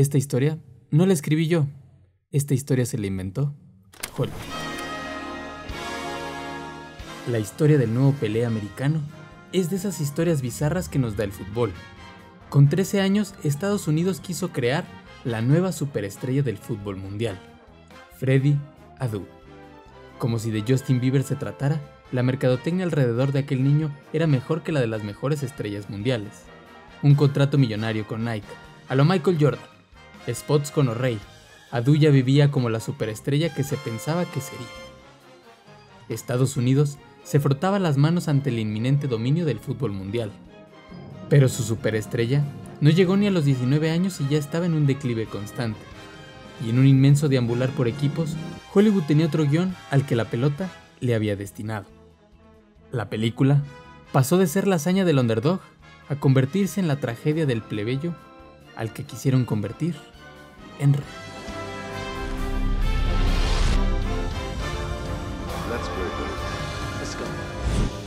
Esta historia no la escribí yo. Esta historia se la inventó Hollywood. La historia del nuevo Pelé americano es de esas historias bizarras que nos da el fútbol. Con 13 años, Estados Unidos quiso crear la nueva superestrella del fútbol mundial, Freddy Adu. Como si de Justin Bieber se tratara, la mercadotecnia alrededor de aquel niño era mejor que la de las mejores estrellas mundiales. Un contrato millonario con Nike, a lo Michael Jordan, spots con O'Reilly. Adu ya vivía como la superestrella que se pensaba que sería. Estados Unidos se frotaba las manos ante el inminente dominio del fútbol mundial. Pero su superestrella no llegó ni a los 19 años y ya estaba en un declive constante. Y en un inmenso deambular por equipos, Hollywood tenía otro guion al que la pelota le había destinado. La película pasó de ser la hazaña del underdog a convertirse en la tragedia del plebeyo al que quisieron convertir என்று Let's go. Let's go.